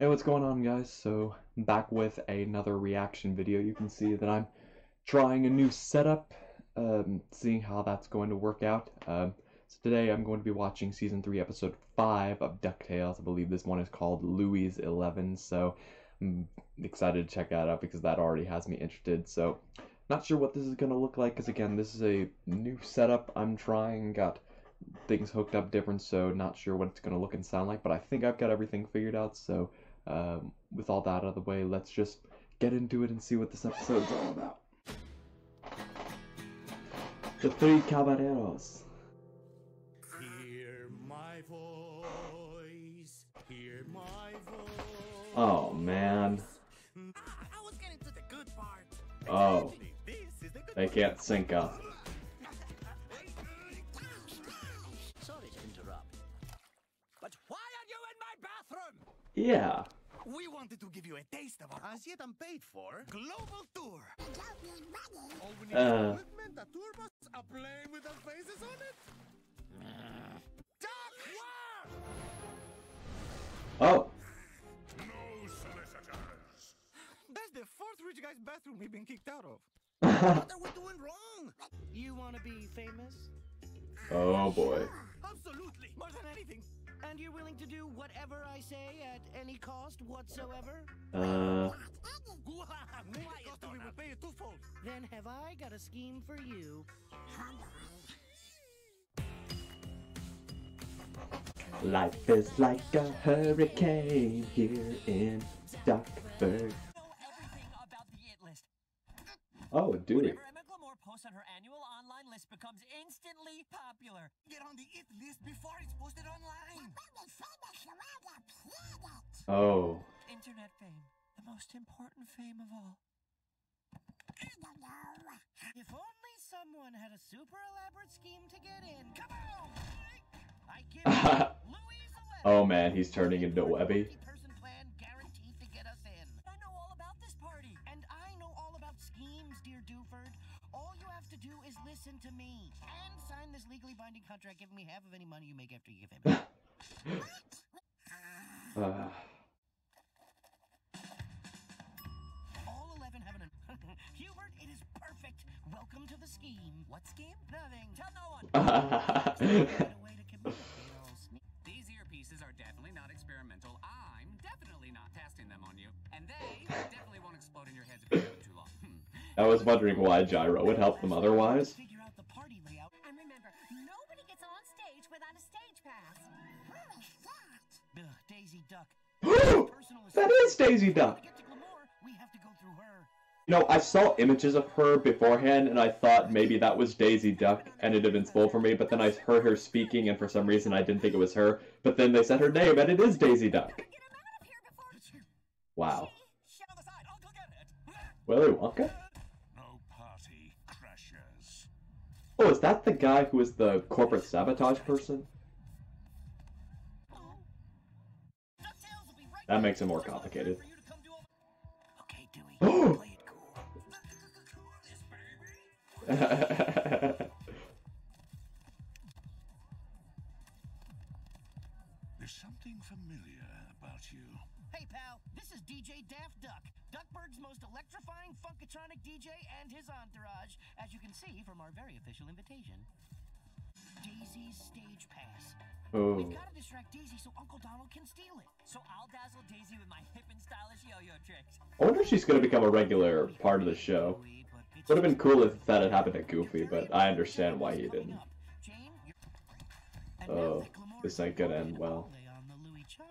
Hey, what's going on guys? So, back with another reaction video. You can see that I'm trying a new setup, um, seeing how that's going to work out. Um, so today I'm going to be watching Season 3, Episode 5 of DuckTales. I believe this one is called Louie's 11, so I'm excited to check that out because that already has me interested. So, not sure what this is going to look like because again, this is a new setup I'm trying, got things hooked up different, so not sure what it's going to look and sound like, but I think I've got everything figured out, so um, with all that out of the way, let's just get into it and see what this episode's all about. The Three Caballeros. Hear my voice. Hear my voice. Oh man. I was getting to the good part. Oh. This is the good They can't sync up. Yeah. We wanted to give you a taste of our as yet unpaid for global tour. All we need Uh. a tour bus, a plane with our faces on it. Duck. Oh. No solicitors. That's the fourth rich guy's bathroom we've been kicked out of. What are we doing wrong? You want to be famous? Oh boy. Absolutely. More than anything. And you're willing to do whatever I say at any cost whatsoever? Uh. Maybe cost we will pay you twofold. Then have I got a scheme for you? Life is like a hurricane here in Duckburg. know everything about It Oh, do we? Whenever Emma Glamour posts on her annual online list becomes instantly popular. Get on the it list before it's posted online. Oh. Internet fame, the most important fame of all. If only someone had a super elaborate scheme to get in. Come on! I give you Louise oh man, he's turning into Webby. person plan guaranteed to get us in. I know all about this party. And I know all about schemes, dear Duford. All you have to do is listen to me and sign this legally binding contract giving me half of any money you make after you give him. Uh, all 11 have an. Hubert, it is perfect. Welcome to the scheme. What scheme? Nothing. Tell no one. was wondering why Gyro would help them otherwise. Figure out the party layout. And remember, nobody gets on stage without a stage pass. Ugh, Daisy Duck. That is Daisy Duck. get to Glamour, we have to go through her. You know, I saw images of her beforehand, and I thought maybe that was Daisy Duck, and it had been spoiled for me. But then I heard her speaking, and for some reason I didn't think it was her. But then they said her name, and it is Daisy Duck. Get him out of here before. Wow. Shut on the side. I'll go get it. Willy Wonka? Oh, is that the guy who is the corporate sabotage person? That makes it more complicated. Oh! There's something familiar about you. Hey, pal, this is DJ Daft Duck, Duckburg's most electrifying funkatronic DJ and his entourage, as you can see from our very official invitation. Daisy's Stage Pass. oh. We've got to distract Daisy so Uncle Donald can steal it. So I'll dazzle Daisy with my hip and stylish yo-yo tricks. I wonder if she's gonna become a regular part of the show. Dewey, but it's Would have been cool if that had happened to Goofy, but I understand why he didn't. Jane, you're- oh, And now Oh, this ain't gonna end well. all day on the Louie charm.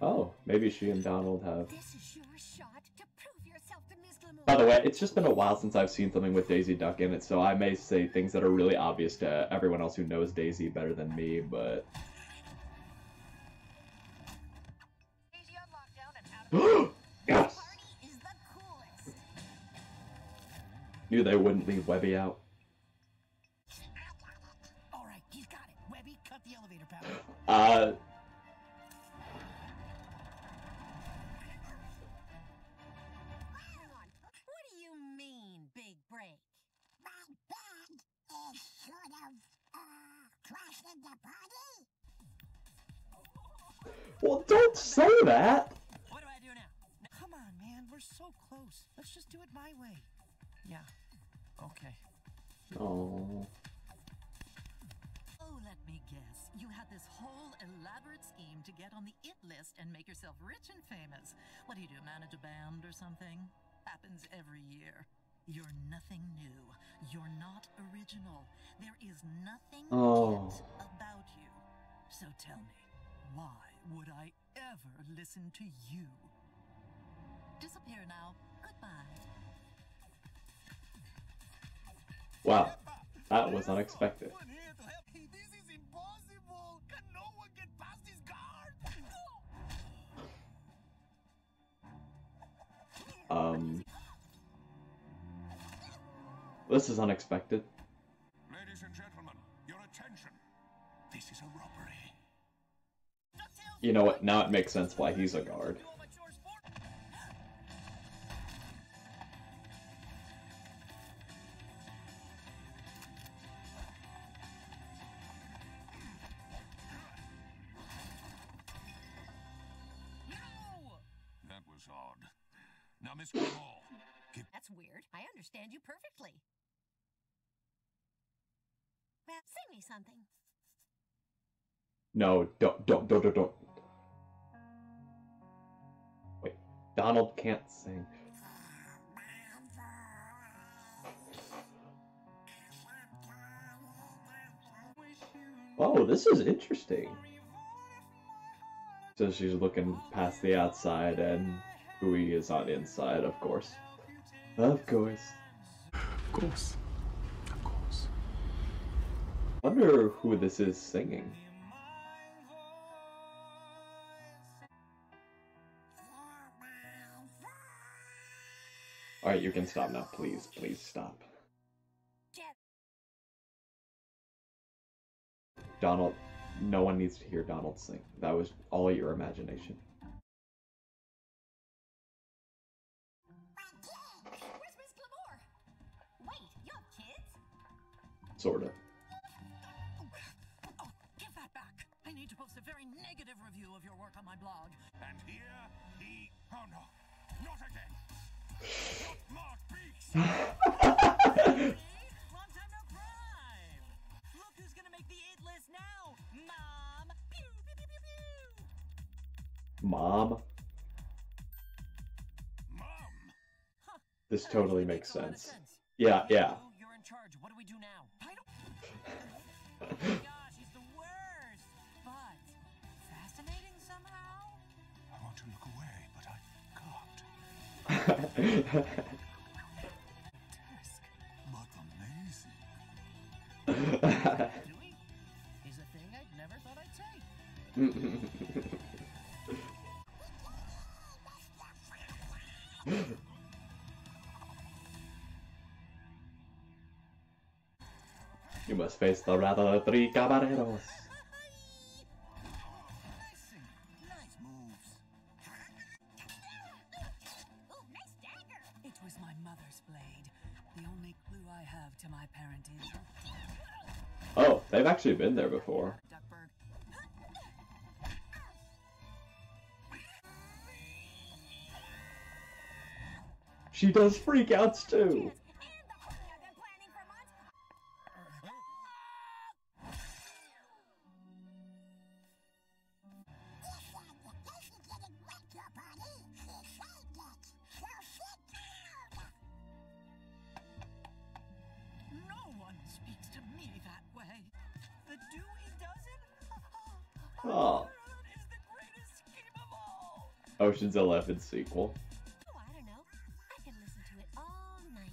Oh, maybe she and Donald have. This is your shot to prove yourself to Miss Glamour. By the way, it's just been a while since I've seen something with Daisy Duck in it, so I may say things that are really obvious to everyone else who knows Daisy better than me, but. Daisy on lockdown and out of yes! party is the coolest. Knew they wouldn't leave Webby out. All right, he's got it. Webby, cut the elevator power. Uh. Well, don't say that. What do I do now? Come on, man, we're so close. Let's just do it my way. Yeah. Okay. Oh. Oh, let me guess. You had this whole elaborate scheme to get on the it list and make yourself rich and famous. What do you do, manage a band or something? Happens every year. You're nothing new. You're not original. There is nothing Oh. about you. So tell me, why would I ever listen to you? Disappear now. Goodbye. Wow. That was unexpected. This is unexpected. Ladies and gentlemen, your attention. This is a robbery. You know what? Now it makes sense why he's a guard. Do all my chores for No! That was odd. Now, Miss Glamour, give That's weird. I understand you perfectly. Well, sing me something. No, don't, don't, don't, don't, don't. Wait, Donald can't sing. Oh, this is interesting. So she's looking past the outside, and Huey is on the inside, of course. Of course. Of course. Wonder who this is singing. Alright, you can stop now. Please, please stop. Donald, no one needs to hear Donald sing. That was all your imagination. Where's negative review of your work on my blog. And here he. Oh no, not again. Not Mark Beaks. Long time no crime! Look who's gonna make the it list now! Mom! Pew, pew, pew, pew, pew. Mom, Mom. this totally makes a sense. Yeah, yeah. A thing I never thought I'd you must face the rather three caballeros. Was my mother's blade. The only clue I have to my parentage. Oh, they've actually been there before. Duckburg. She does freakouts too. Oh, That is the greatest scheme of all! Ocean's Eleven sequel. Oh, I don't know. I can listen to it all night.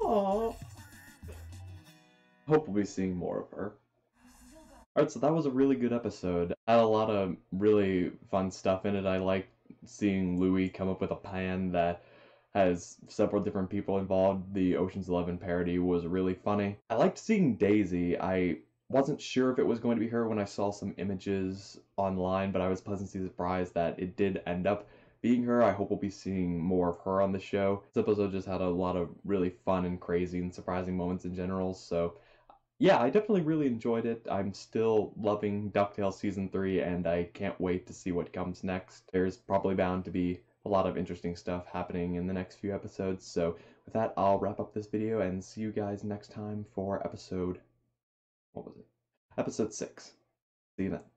Aww. Hope we'll be seeing more of her. Alright, so that was a really good episode. Had a lot of really fun stuff in it. I like seeing Louie come up with a plan that has several different people involved. The Ocean's Eleven parody was really funny. I liked seeing Daisy. I wasn't sure if it was going to be her when I saw some images online, but I was pleasantly surprised that it did end up being her. I hope we'll be seeing more of her on the show. This episode just had a lot of really fun and crazy and surprising moments in general, so yeah, I definitely really enjoyed it. I'm still loving DuckTales Season 3, and I can't wait to see what comes next. There's probably bound to be a lot of interesting stuff happening in the next few episodes, so with that, I'll wrap up this video and see you guys next time for episode. What was it? Episode 6. See you then.